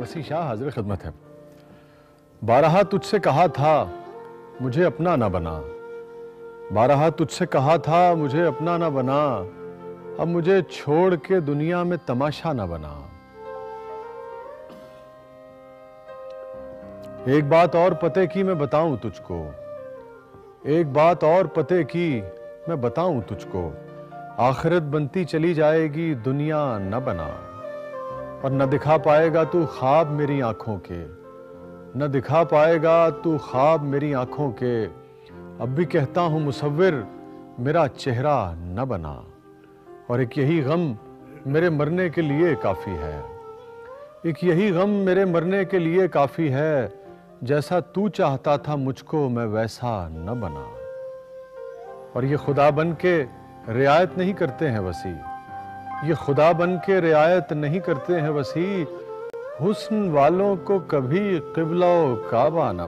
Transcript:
وسیع شاہ حاضر خدمت ہے۔ بارہا تجھ سے کہا تھا مجھے اپنا نہ بنا۔ بارہا تجھ سے کہا تھا، مجھے اپنا نہ بنا۔ اب مجھے چھوڑ کے دنیا میں تماشا نہ بنا۔ ایک بات اور پتے کی میں بتاؤں تجھ کو۔ ایک بات اور پتے کی میں بتاؤں تجھ کو۔ آخرت بنتی چلی جائے گی، دنیا نہ بنا۔ اور نہ دکھا پائے گا تو خواب میری آنکھوں کے۔ نہ دکھا پائے گا تو خواب میری آنکھوں کے۔ اب بھی کہتا ہوں مصور، میرا چہرہ نہ بنا۔ اور ایک یہی غم میرے مرنے کے لیے کافی ہے۔ ایک یہی غم میرے مرنے کے لیے کافی ہے۔ جیسا تو چاہتا تھا مجھ کو، میں ویسا نہ بنا۔ اور یہ خدا بن کے رعایت نہیں کرتے ہیں وسیع۔ یہ خدا بن کے رعایت نہیں کرتے ہیں وسیع۔ حسن والوں کو کبھی قبلہ و کعبہ نہ